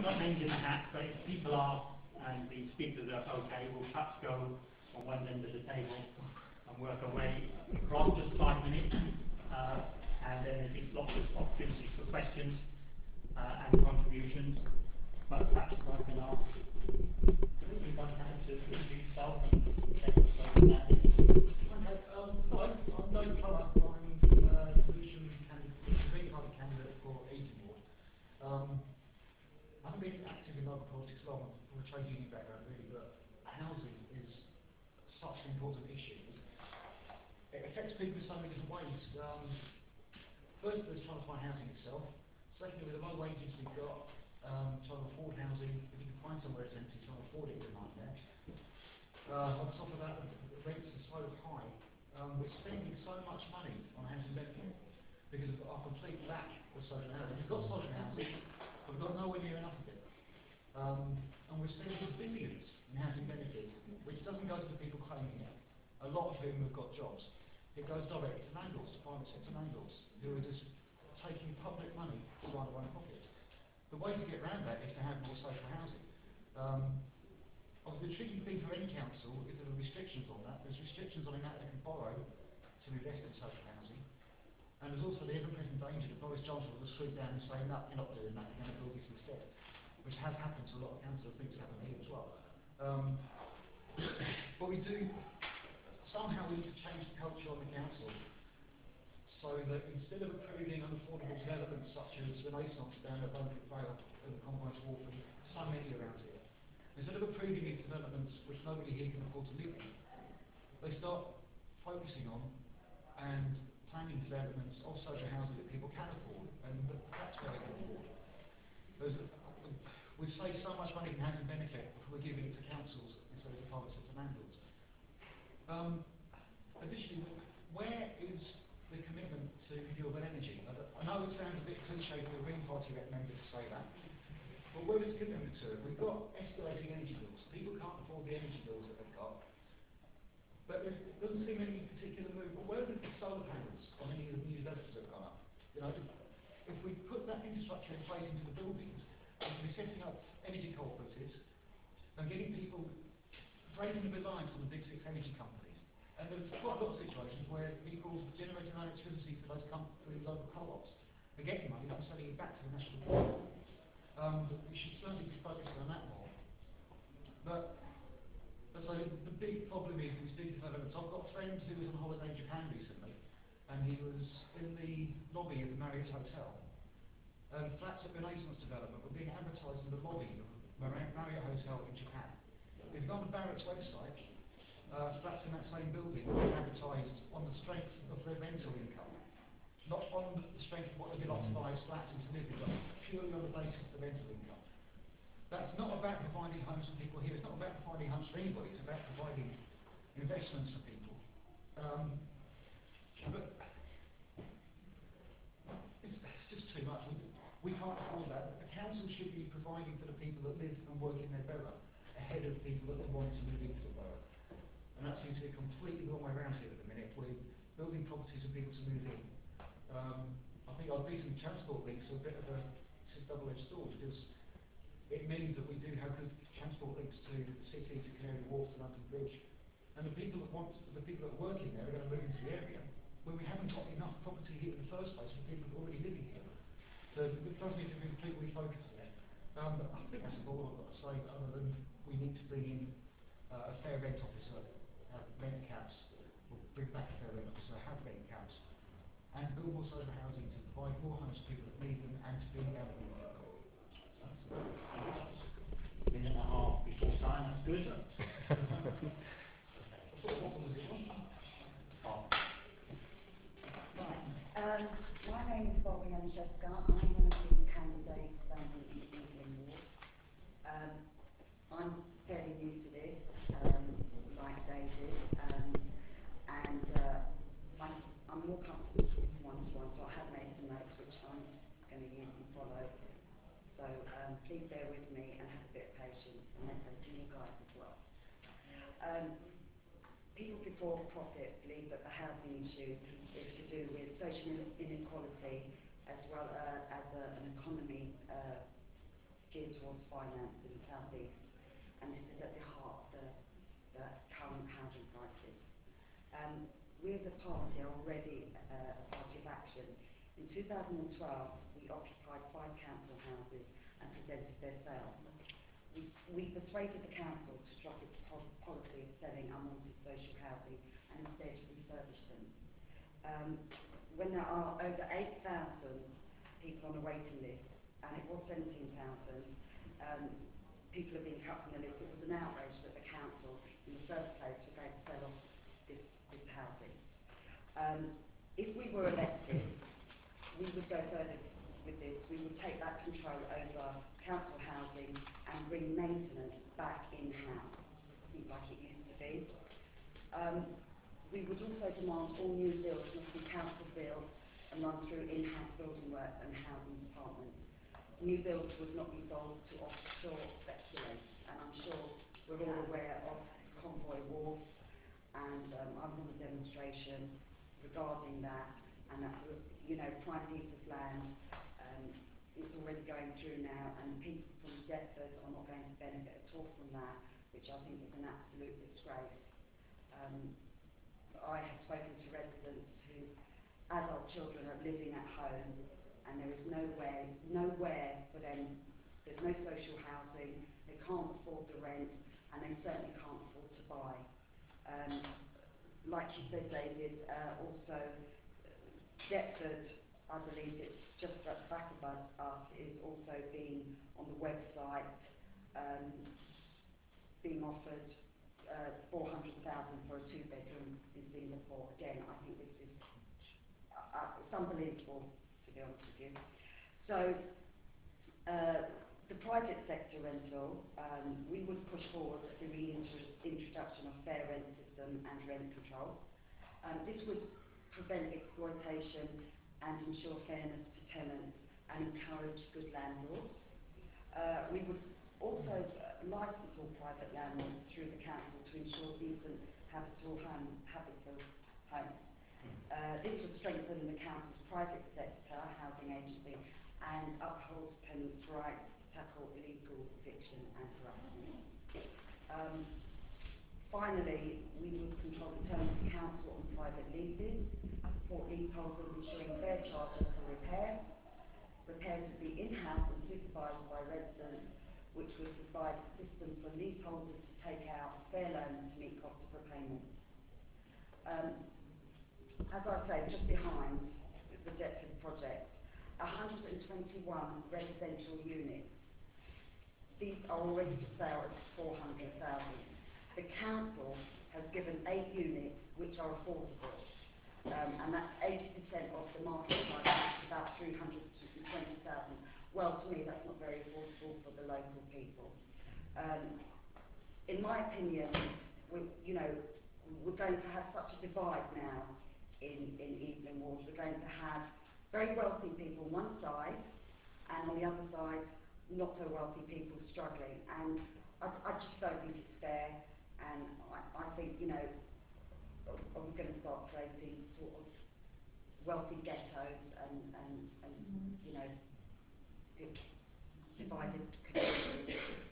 haven't got names in the hat, but if people are, and the speakers are okay, we'll perhaps go on one end of the table and work our way across just five minutes, uh, and then there's lots of opportunities for questions uh, and contributions. But perhaps I can housing is such an important issue. It affects people in so many different ways. Um, first, there's trying to find housing itself. Secondly, with the low wages we've got, um, trying to afford housing, if you can find somewhere it's empty, trying to afford it is a nightmare. Uh, on top of that, the rents are so high. Um, we're spending so much money on housing benefit because of our complete lack of social housing. We've got social housing, but we've got nowhere near enough of it. Um, and we're spending billions housing benefit, which doesn't go to the people claiming it, a lot of whom have got jobs. It goes directly to landlords, to private sector landlords, who are just taking public money to line their own pockets. The way to get around that is to have more social housing. Um, Obviously, the tricky thing for any council is there are restrictions on that. There's restrictions on the amount they can borrow to invest in social housing. And there's also the ever-present danger that Boris Johnson will just swoop down and say, no, you're not doing that, you're going to build this instead. Which has happened to a lot of councils, things happened here as well. Um, but we do, somehow we need to change the culture on the council so that instead of approving unaffordable developments such as Renaissance down at Bunbury Vale and the Commonwealth Wharf and so many around here, Instead of approving these developments which nobody here can afford to live in, they start focusing on and planning developments of social housing that people can afford and that the taxpayer can afford. There's a, we save so much money in housing benefit if we're giving it to councils instead of the private sector landlords. Um, additionally, where is the commitment to renewable energy? I, don't- I know it sounds a bit cliche rep member to say that, but where is the to it? We've got escalating energy bills. People can't afford the energy bills that they've got. But there doesn't seem any particular move. But where are the solar panels on any of the new developments that have gone up? You know, if, we put that infrastructure in place into the buildings, we can be setting up energy cooperatives and getting people breaking the reliance on the big six energy companies. And there's quite a lot of situations where people generating electricity for those, com- for these local co-ops are getting money and selling it back to the national grid. Um, we should certainly be focusing on that more. But, but so the big problem is these big developments. I've got friends who was on holiday in Japan recently, and he was in the lobby of the Marriott Hotel. Um, flats at Renaissance Development were being advertised in the lobby of Mar- Marriott Hotel in Japan. If you go on the Barratt's website, uh, flats in that same building being advertised on the strength of their rental income. Not on the strength of what they've been by flats into living, but purely on the basis of the rental income. That's not about providing homes for people here, it's not about providing homes for anybody, it's about providing investments for people. Um, but it's, it's just too much. We, we can't afford that. The council should be providing for the people that live and work in their borough ahead of people that want to move into the borough. And that seems to be completely the wrong way around here at the minute. We're building properties for people to move in. Um, I think our decent transport links are a bit of a double-edged sword because it means that we do have good transport links to the city, to Canary Wharf, to London Bridge. And the people that want, the people that are working there are going to move into the area when we haven't got enough property here in the first place for people that are already living here. So it does need to be completely focused there. Um, but I think that's all I've got to say, other than we need to bring in uh, a fair rent officer, have rent caps, or bring back a fair rent officer, have rent caps, and more social housing to provide more homes to people that need them and to bring down the rent. Minute and a half before time, that's good. Um, my name is Barbara Janiszewska. I'm one of the candidates in Evelyn Ward. Um, I'm fairly new to this, um, like David, um, and uh, my, I'm more comfortable talking one to one, so I have made some notes which Going to use and follow. So um, please bear with me and have a bit of patience, and that's to you guys as well. Um, people before profit believe that the housing issue is to do with social inequality as well uh, as a, an economy uh, geared towards finance in the South East, and this is at the heart of the, the current housing crisis. Um, we as a party are already uh, a party of action. In 2012, we occupied five council houses and presented their sale. We, we persuaded the council to drop its pol- policy of selling unwanted social housing and instead refurbish them. Um, when there are over 8,000 people on a waiting list, and it was 17,000, um, people have been cut from the list. It was an outrage that the council, in the first place, were going to sell off this, this housing. Um, if we were elected, we would go further with this. We would take that control over council housing and bring maintenance back in-house, like it used to be. Um, we would also demand all new builds must be council built and run through in-house building work and housing departments. New builds would not be sold to offshore speculators, and I'm sure we're all aware of Convoy Wharf, and um, I was on a demonstration regarding that, and that, you know, prime piece of land, um, it's already going through now, and people from Deptford are not going to benefit at all from that, which I think is an absolute disgrace. Um, I have spoken to residents who, adult children are living at home, and there is nowhere, nowhere for them. There's no social housing. They can't afford the rent, and they certainly can't afford to buy. Um, like you said, David, uh, also Deptford, I believe it's just at the back of us, is also being on the website, um, being offered uh, 400,000 for a two-bedroom in Singapore. Again, I think this is uh, uh, it's unbelievable, to be honest with you. So, uh, the private sector rental, um, we would push forward the reintroduction of fair rent system and rent control. Um, this would prevent exploitation and ensure fairness to tenants and encourage good landlords. Uh, we would also license all private landlords through the council to ensure decent habitable home, habitable homes. Uh, this would strengthen the council's private sector housing agency and uphold tenants' rights to tackle illegal eviction and harassment. Um, finally, we would control the terms of council on private leases, support leaseholders ensuring fair charges for repairs. Repairs would be in-house and supervised by residents, which would provide a system for leaseholders to take out fair loans to meet cost of repayment. Um, as I say, just behind the Deptford project, 121 residential units. These are already for sale at 400,000. The council has given eight units which are affordable, um, and that's 80% of the market price, which is about 320,000. Well, to me, that's not very affordable for the local people. Um, in my opinion, we, you know, we're going to have such a divide now in, in Evelyn Ward. We're going to have very wealthy people on one side, and on the other side, not so wealthy people struggling. And I, I just don't think it's fair, and I, I think, you know, are we going to start creating sort of wealthy ghettos and, and, and mm-hmm. you know, divided communities?